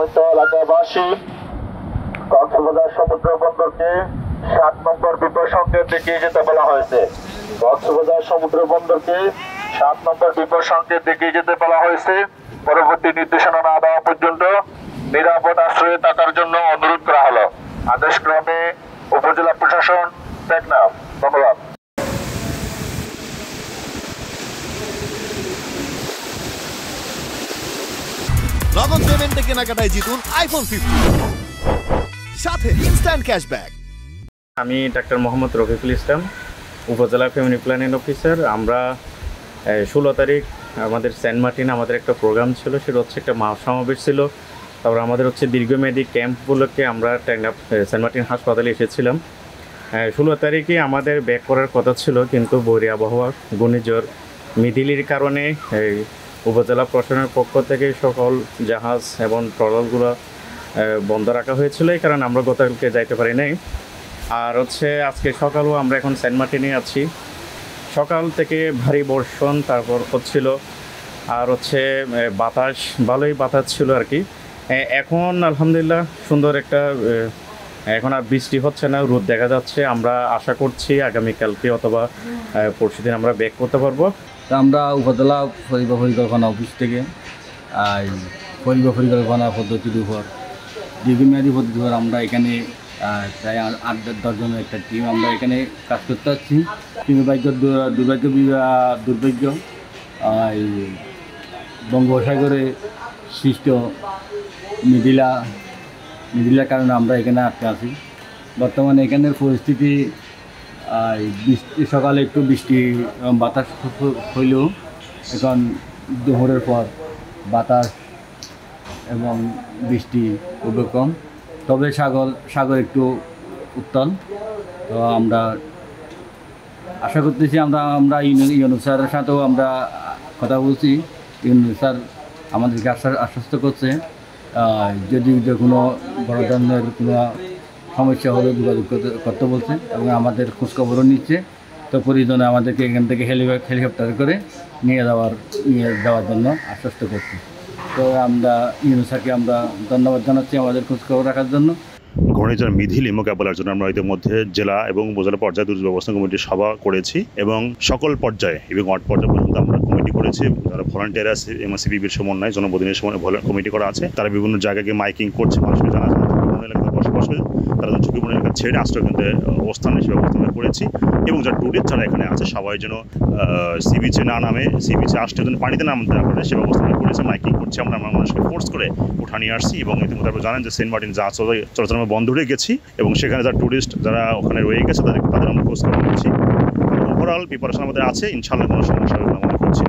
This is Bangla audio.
এলাকাবাসী কক্সবাজার সমুদ্র বন্দরকে সাত নম্বর বিপদ সংকেত দেখিয়ে যেতে বলা হয়েছে। কক্সবাজার সমুদ্র বন্দরকে সাত নম্বর বিপদ সংকেত দেখিয়ে যেতে বলা হয়েছে। পরবর্তী নির্দেশনা না দেওয়া পর্যন্ত নিরাপদ আশ্রয়ে থাকার জন্য অনুরোধ করা হলো। আদেশক্রমে উপজেলা প্রশাসন টেকনাফ ধন্যবাদ নগদ পেমেন্টে কেনাকাটায় জিতুন আইফোন ফিফটি সাথে ইনস্ট্যান্ট ক্যাশব্যাক আমি ডাক্তার মোহাম্মদ রফিকুল ইসলাম, উপজেলা ফ্যামিলি প্ল্যানিং অফিসার আমরা ষোলো তারিখ আমাদের সেন্ট মার্টিন আমাদের একটা প্রোগ্রাম ছিল, সেটা হচ্ছে একটা মা সমাবেশ ছিল। তারপর আমাদের হচ্ছে দীর্ঘমেয়াদী ক্যাম্পগুলোকে আমরা ট্যাংরা সেন্ট মার্টিন হাসপাতালে এসেছিলাম। ষোলো তারিখে আমাদের ব্যাক করার কথা ছিল, কিন্তু বৈরী আবহাওয়া, ঘূর্ণিঝড়, মিথিলির কারণে উপজেলা প্রশাসনের পক্ষ থেকে সকল জাহাজ এবং ট্রলারগুলো বন্ধ রাখা হয়েছিল। এই কারণে আমরা গতকালকে যাইতে পারি নাই। আর হচ্ছে আজকে সকালও আমরা এখন সেন্ট মার্টিনে আছি। সকাল থেকে ভারী বর্ষণ, তারপর হচ্ছিল, আর হচ্ছে বাতাস, ভালোই বাতাস ছিল আর কি। এখন আলহামদুলিল্লাহ সুন্দর একটা এখন আর বৃষ্টি হচ্ছে না, রোদ দেখা যাচ্ছে। আমরা আশা করছি আগামীকালকে অথবা পরশু দিন আমরা ব্যাক করতে পারব। তা আমরা উপজেলা পরিবার পরিকল্পনা অফিস থেকে পরিবার পরিকল্পনা পদ্ধতির উপর দীর্ঘমেয়াদী পদ্ধতির উপর আমরা এখানে প্রায় আট- আট দশজনের একটা টিম আমরা এখানে কাজ করতে পারছি দুর্ভাগ্য দুর্ভাগ্য দুর্ভাগ্য বঙ্গোপসাগরে সৃষ্ট মিডিলা, মিডিলার কারণে আমরা এখানে আটকে আছি। বর্তমানে এখানের পরিস্থিতি বৃষ্টি সকালে একটু বৃষ্টি বাতাস হইলেও এখন দুপুরের পর বাতাস এবং বৃষ্টি খুবই কম। তবে সাগর সাগর একটু উত্তাল। তো আমরা আশা করতেছি আমরা আমরা ইউনু- স্যারের সাথেও আমরা কথা বলছি। ইউনু স্যার আমাদেরকে আশ্বাস, আশ্বস্ত করছে। যদি যে কোনো বড় ধরনের কোনো সমস্যা হলে যোগাযোগ করতে- বলছে এবং আমাদের খোঁজখবরও নিচ্ছে। তো প্রয়োজনে আমাদেরকে এখান থেকে হেলি হেলিকপ্টার করে নিয়ে যাওয়ার নিয়ে যাওয়ার জন্য আশ্বস্ত করছে। তো আমরা ইউনু আমরা ধন্যবাদ জানাচ্ছি আমাদের খোঁজখবর রাখার জন্য। ঘূর্ণিঝড় মিধিলি মোকাবেলার জন্য আমরা ইতিমধ্যে জেলা এবং উপজেলা পর্যায়ে দুর্যোগ ব্যবস্থা কমিটির সভা করেছি এবং সকল পর্যায়ে, এবং ওয়ার্ড পর্যায়ে পর্যন্ত আমরা কমিটি করেছি যারা ভলান্টিয়ার আছে এমএসিবির সমন্বয় জনপ্রতিনিধি সমন্বয় কমিটি করা আছে, তারা বিভিন্ন জায়গাকে মাইকিং করছে, মানুষকে জানা যায় ঝুঁকিপূর্ণ এলাকায় বসবাস করে, তারা ঝুঁকিপূর্ণ এলাকা ছেড়ে আশ্রয় কেন্দ্রে অবস্থান ব্যবস্থা আমরা করেছি এবং যারা টুরিস্ট যারা এখানে আছে সবাই যেন সি বিচে না নামে সি বিচে আসতে যেন পানিতে নামতে না পারে, সে ব্যবস্থা আমরা করেছি মাইকিং করছি, আমরা আমরা মানুষকে ফোর্স করে উঠা নিয়ে আসছি এবং ইতিমধ্যে আপনারা জানেন যে সেন্ট মার্টিন যা চলে- চলাচল আমরা বন্ধ হয়ে গেছি এবং সেখানে যারা টুরিস্ট যারা ওখানে রয়ে গেছে তাদের তাদের আমরা খোঁজ নিচ্ছি ওভারঅল প্রিপারেশন আমাদের আছে ইনশাল্লাহ কোনো সমস্যা মনে করছি।